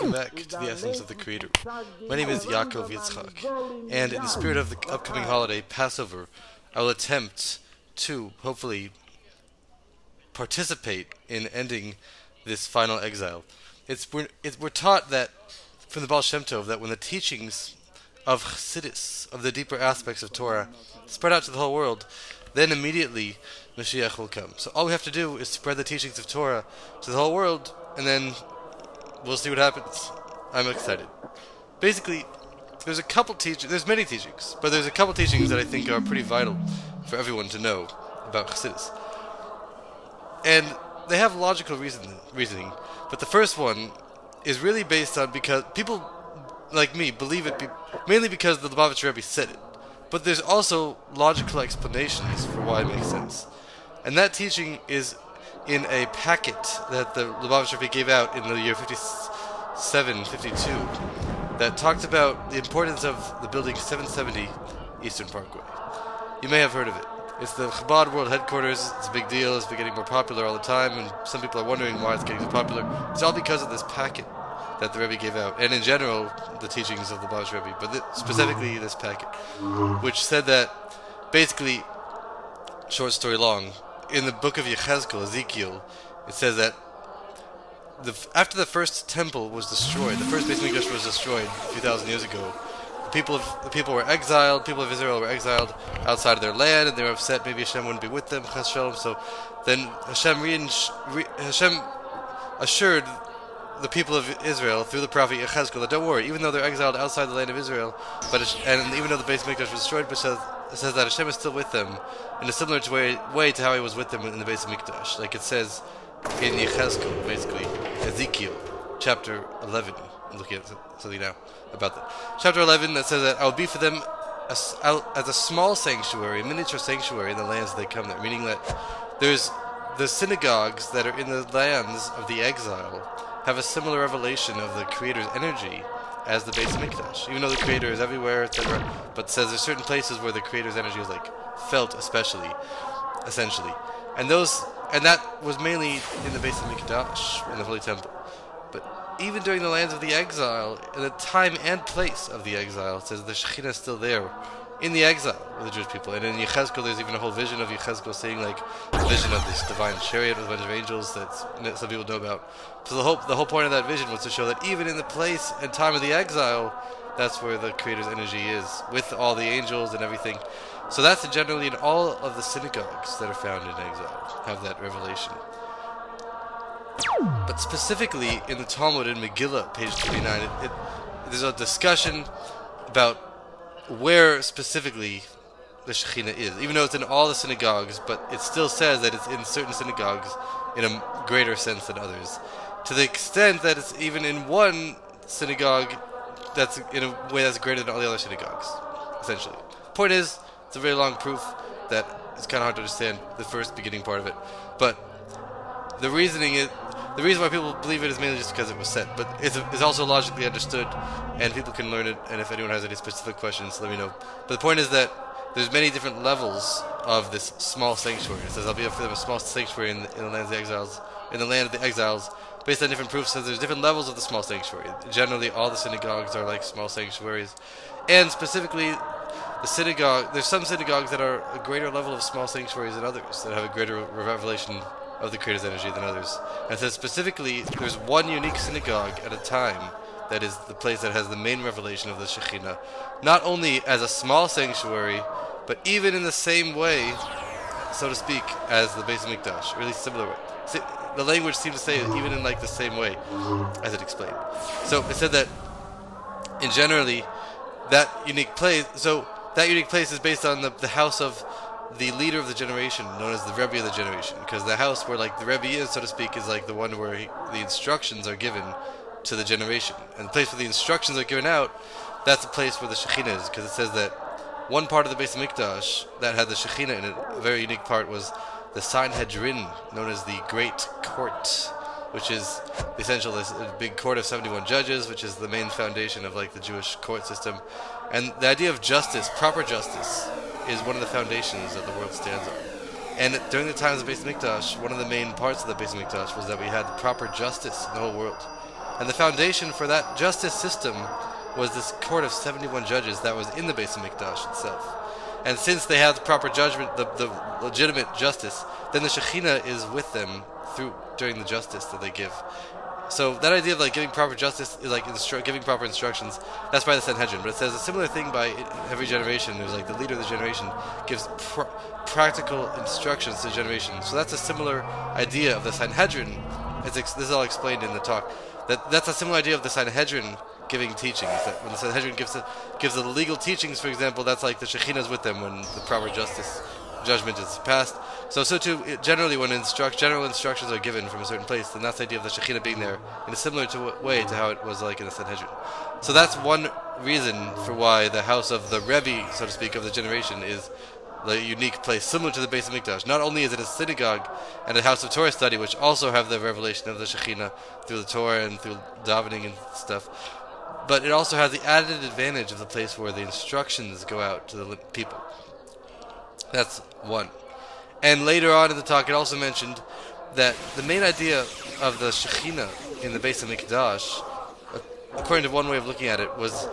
welcome back to the Essence of the Creator. My name is Yaakov Yitzchak, and in the spirit of the upcoming holiday, Passover, I will attempt to, hopefully, participate in ending this final exile. It's we're, it's, we're taught that from the Baal Shem Tov that when the teachings of Chassidus, of the deeper aspects of Torah, spread out to the whole world, then immediately Mashiach will come. So all we have to do is spread the teachings of Torah to the whole world, and then we'll see what happens. I'm excited. Basically, there's a couple teachings. There's many teachings, but there's a couple teachings that I think are pretty vital for everyone to know about Chassidus. And they have logical reason, reasoning, but the first one is really based on because people like me believe it be, mainly because the Lubavitcher Rebbe said it. But there's also logical explanations for why it makes sense. And that teaching is in a packet that the Lubavitcher Rebbe gave out in the year 57, 52, that talked about the importance of the building 770 Eastern Parkway. You may have heard of it. It's the Chabad World Headquarters. It's a big deal. It's been getting more popular all the time, and some people are wondering why it's getting so popular. It's all because of this packet that the Rebbe gave out, and in general, the teachings of the Bash Rebbe, but th- specifically this packet, which said that basically, short story long, in the book of Yechezkel, Ezekiel, it says that the, after the first temple was destroyed, the first Beis Mikdash was destroyed a few thousand years ago. The people of the people were exiled. People of Israel were exiled outside of their land, and they were upset. Maybe Hashem wouldn't be with them. So then Hashem, re- Hashem assured the people of Israel through the prophet Yechezkel that don't worry, even though they're exiled outside the land of Israel, but and even though the Beis Mikdash was destroyed, but says, says that Hashem is still with them in a similar way, way to how He was with them in the Beis Mikdash, like it says in Yechezkel, basically Ezekiel, chapter 11. I'm looking at something now about that. Chapter 11 that says that I will be for them as, as a small sanctuary, a miniature sanctuary in the lands they come there, meaning that there's the synagogues that are in the lands of the exile have a similar revelation of the Creator's energy as the Beis Hamikdash. Even though the Creator is everywhere, etc., but says there's certain places where the Creator's energy is like felt, especially, essentially, and those and that was mainly in the Beis Hamikdash in the Holy Temple. But even during the lands of the exile, in the time and place of the exile, says the Shekhinah is still there in the exile of the Jewish people. And in Yechezkel, there's even a whole vision of Yechezkel saying like vision of this divine chariot with a bunch of angels that some people know about. So the whole the whole point of that vision was to show that even in the place and time of the exile, that's where the Creator's energy is with all the angels and everything. So that's generally in all of the synagogues that are found in exile have that revelation. But specifically in the Talmud in Megillah, page 29, it, it, there's a discussion about where specifically the Shekhinah is, even though it's in all the synagogues, but it still says that it's in certain synagogues in a greater sense than others. To the extent that it's even in one synagogue that's in a way that's greater than all the other synagogues, essentially. Point is, it's a very long proof that it's kind of hard to understand the first beginning part of it. But the reasoning is the reason why people believe it is mainly just because it was said, but it's, it's also logically understood, and people can learn it. And if anyone has any specific questions, let me know. But the point is that there's many different levels of this small sanctuary. It says I'll be up for them a small sanctuary in the, in the land of the exiles, in the land of the exiles, based on different proofs. Says there's different levels of the small sanctuary. Generally, all the synagogues are like small sanctuaries, and specifically the synagogue. There's some synagogues that are a greater level of small sanctuaries than others that have a greater revelation of the Creator's energy than others. And says specifically, there's one unique synagogue at a time that is the place that has the main revelation of the Shekhinah, not only as a small sanctuary, but even in the same way, so to speak, as the Beis Mikdash, really similar way. See, the language seems to say even in like the same way as it explained. So it said that in generally that unique place. So that unique place is based on the, the house of the leader of the generation, known as the Rebbe of the generation, because the house where like the Rebbe is, so to speak, is like the one where he, the instructions are given to the generation, and the place where the instructions are given out, that's the place where the Shekhinah is, because it says that one part of the Beis Mikdash that had the Shekhinah in it, a very unique part, was the Sanhedrin, known as the Great Court, which is essential this big court of 71 judges, which is the main foundation of like the Jewish court system, and the idea of justice, proper justice, is one of the foundations that the world stands on. And during the times of Beis Mikdash, one of the main parts of the Beis Mikdash was that we had proper justice in the whole world. And the foundation for that justice system was this court of 71 judges that was in the Beis Hamikdash itself. And since they have the proper judgment, the, the legitimate justice, then the Shekhinah is with them through during the justice that they give. So that idea of like giving proper justice is like instru- giving proper instructions. That's by the Sanhedrin, but it says a similar thing by every generation. It was like the leader of the generation gives pr- practical instructions to the generation. So that's a similar idea of the Sanhedrin. Ex- this is all explained in the talk. That that's a similar idea of the Sanhedrin giving teachings. That when the Sanhedrin gives the, gives the legal teachings, for example, that's like the Shekhinah's with them when the proper justice judgment is passed. So, so too, generally, when instruct, general instructions are given from a certain place, then that's the idea of the Shekhinah being there in a similar to, way to how it was like in the Sanhedrin. So that's one reason for why the house of the Rebbe, so to speak, of the generation is the unique place, similar to the Beis Hamikdash. Not only is it a synagogue and a house of Torah study, which also have the revelation of the Shekhinah through the Torah and through davening and stuff, but it also has the added advantage of the place where the instructions go out to the people. That's one. And later on in the talk, it also mentioned that the main idea of the Shekhinah in the Beis Hamikdash, according to one way of looking at it, was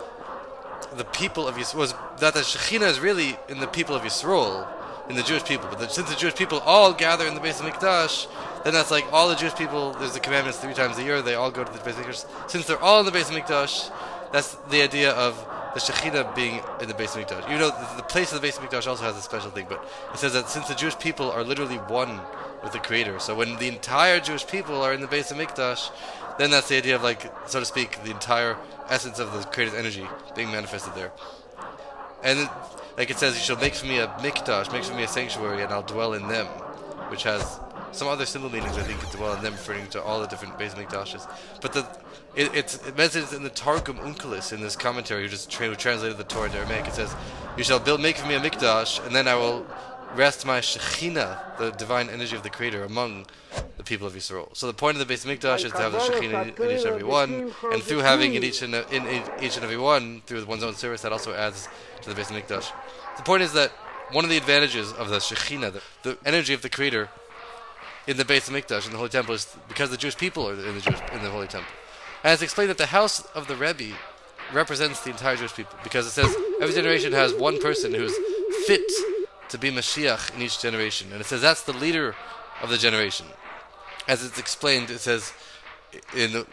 the people of Yisrael, was that the Shekhinah is really in the people of Yisrael, in the Jewish people. But the, since the Jewish people all gather in the Beis Hamikdash, then that's like all the Jewish people, there's the commandments three times a year, they all go to the Beis Hamikdash. Since they're all in the Beis Hamikdash, that's the idea of the Shekhinah being in the Beis Hamikdash. You know, the, place of the Beis Hamikdash also has a special thing, but it says that since the Jewish people are literally one with the Creator, so when the entire Jewish people are in the Beis Hamikdash, then that's the idea of like, so to speak, the entire essence of the Creator's energy being manifested there. And like it says, you shall make for me a mikdash, make for me a sanctuary, and I'll dwell in them, which has some other symbol meanings, I think, to dwell in them, referring to all the different Beis Mikdashes. But the it, it's it mentions in the Targum Onkelos in this commentary, who just tra- who translated the Torah into Aramaic. It says, "You shall build, make for me a mikdash, and then I will rest my Shekhinah, the divine energy of the Creator, among the people of Israel." So the point of the Beis Mikdash is to have the Shekhinah in each and every one, and through having in each and in each and every one, through one's own service, that also adds to the Beis Mikdash. The point is that one of the advantages of the Shekhinah, the, the energy of the Creator, in the Beis Hamikdash in the Holy Temple is because the Jewish people are in the Jewish in the Holy Temple. And it's explained that the house of the Rebbe represents the entire Jewish people because it says every generation has one person who's fit to be Mashiach in each generation, and it says that's the leader of the generation. As it's explained, it says in the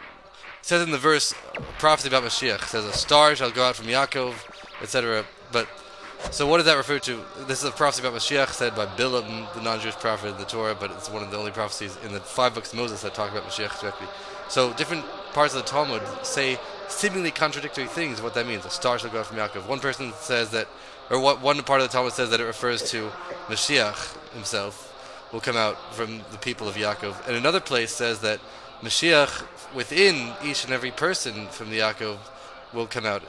says in the verse prophecy about Mashiach says a star shall go out from Yaakov, etc. But so what does that refer to? This is a prophecy about Mashiach said by Bilam, the non-Jewish prophet in the Torah, but it's one of the only prophecies in the five books of Moses that talk about Mashiach directly. So different parts of the Talmud say seemingly contradictory things. What that means? A star shall go out from Yaakov. One person says that, or what one part of the Talmud says that it refers to Mashiach himself will come out from the people of Yaakov, and another place says that Mashiach within each and every person from the Yaakov will come out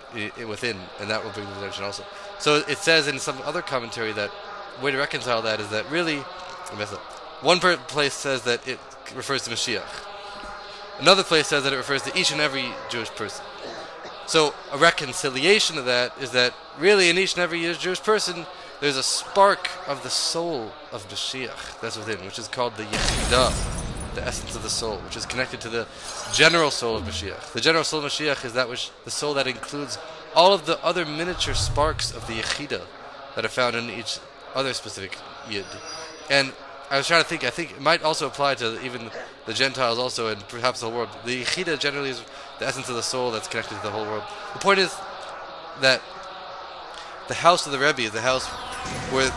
within, and that will bring the redemption also. So it says in some other commentary that way to reconcile that is that really. One place says that it refers to Mashiach. Another place says that it refers to each and every Jewish person. So a reconciliation of that is that really in each and every Jewish person there's a spark of the soul of Mashiach that's within, which is called the Yechidah, the essence of the soul, which is connected to the general soul of Mashiach. The general soul of Mashiach is that which the soul that includes all of the other miniature sparks of the Yechidah that are found in each other specific Yid. And I was trying to think, I think it might also apply to even the Gentiles also and perhaps the whole world. The Yechidah generally is the essence of the soul that's connected to the whole world. The point is that the house of the Rebbe is the house where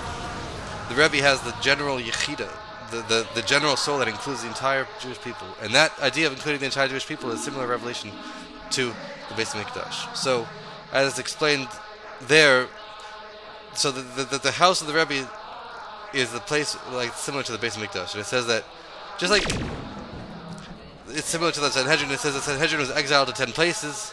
the Rebbe has the general Yechidah, the, the, the general soul that includes the entire Jewish people. And that idea of including the entire Jewish people is similar revelation to the Beis Mikdash. So, as explained there, so the, the, the house of the Rebbe is the place like similar to the Beis Mikdash. And it says that, just like it's similar to the Sanhedrin, it says that Sanhedrin was exiled to ten places.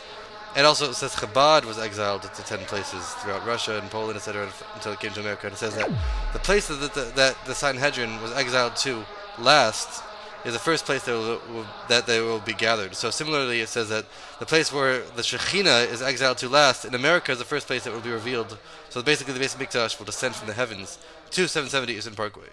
And also it says Chabad was exiled to ten places throughout Russia and Poland, etc., until it came to America. And it says that the place that the, that the Sanhedrin was exiled to last is the first place that, will, that they will be gathered. So similarly, it says that the place where the Shekhinah is exiled to last in America is the first place that will be revealed. So basically, the Beis Mikdash will descend from the heavens to 770 Eastern Parkway.